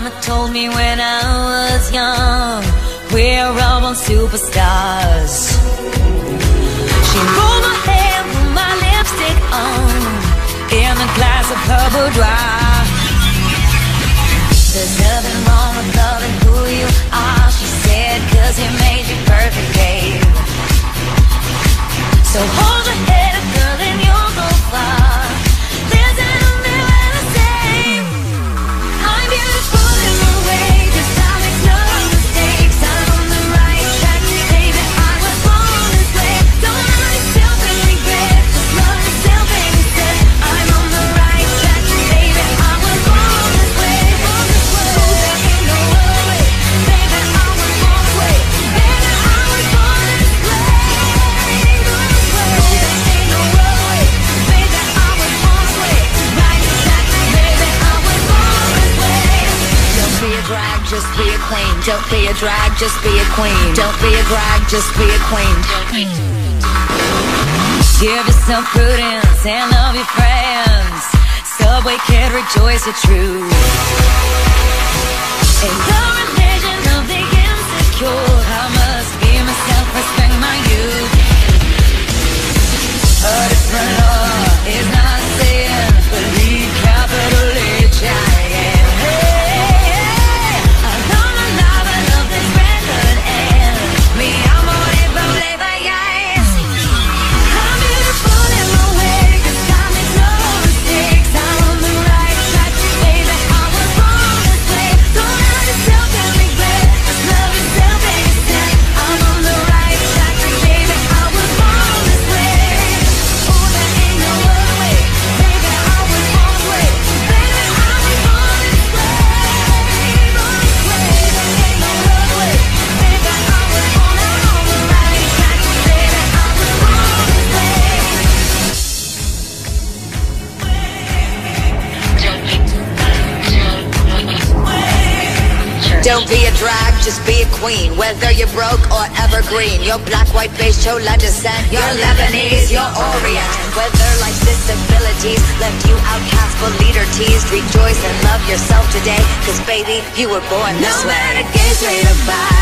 mama told me when I was young, we're all born superstars. She rolled my hair, put my lipstick on, in a glass of her boudoir. There's nothing wrong with loving who you are, she said, cause he made you perfect, babe. So hold just be a queen. Don't be a drag, just be a queen. Don't be a drag, just be a queen. Give yourself prudence and love your friends. Subway kid, rejoice your truth. Don't be a drag, just be a queen. Whether you're broke or evergreen, you're black, white, beige, chola descent. You're Lebanese, you're Orient. Whether life's disabilities left you outcast but leader teased, rejoice and love yourself today. Cause baby, you were born No this way. matter gay, straight or bi,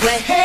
sweat.